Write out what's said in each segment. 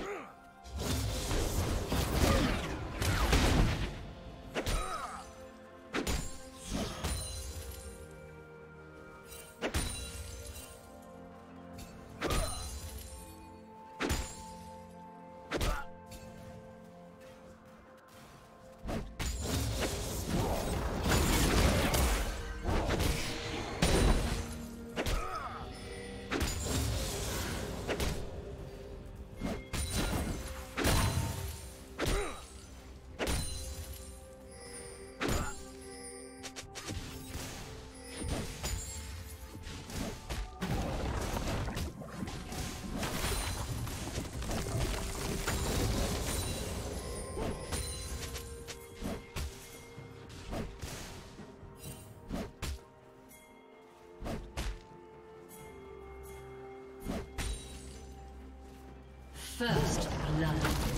Ugh! First blood.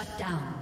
Shut down.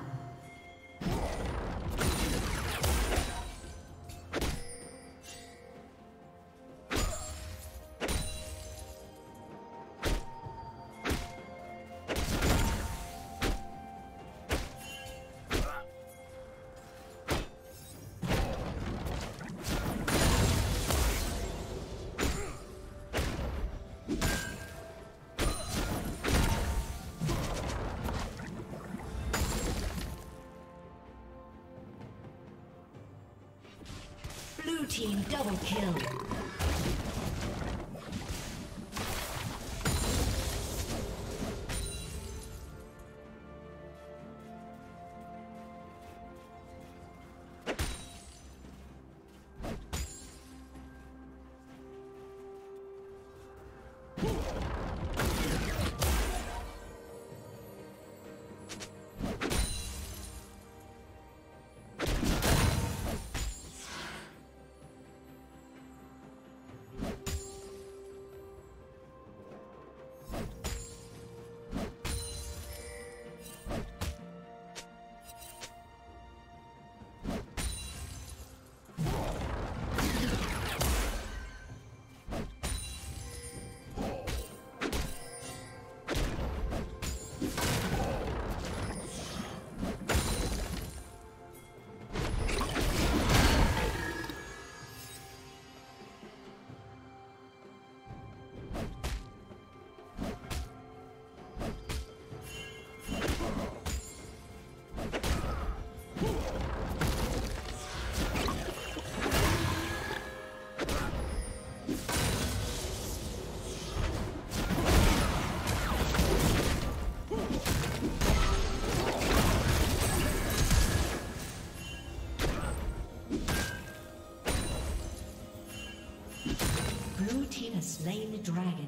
Team double kill. Dragon.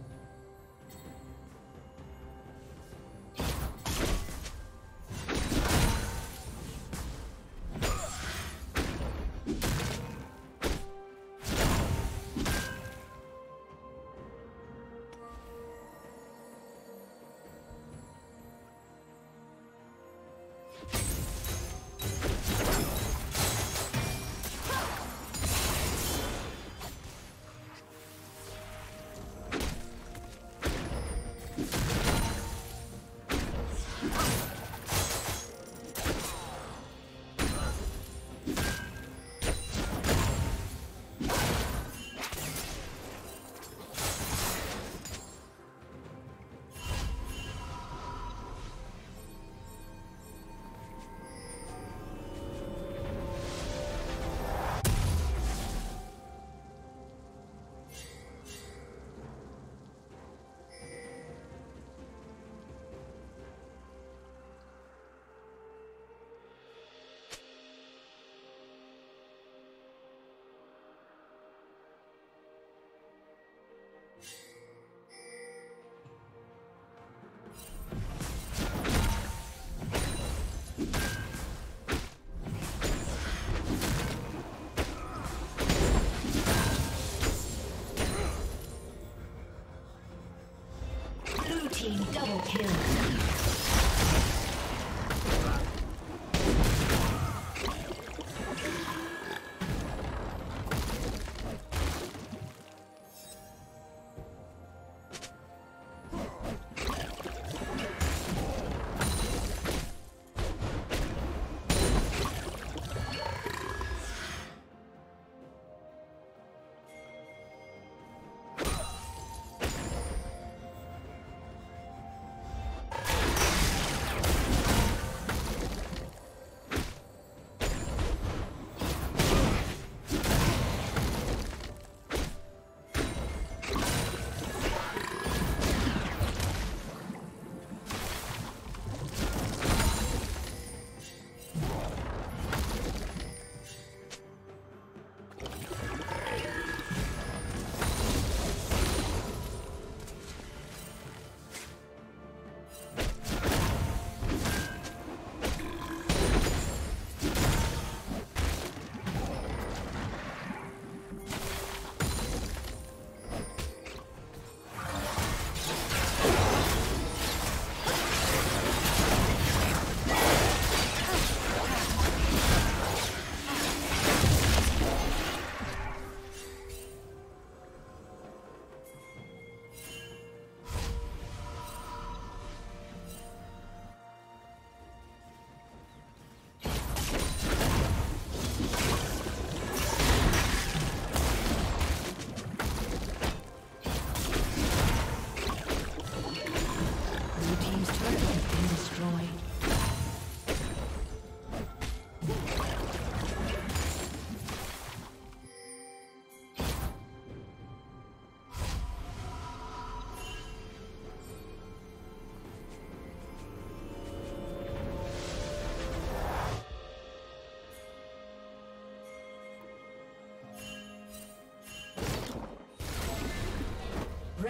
Team double kill.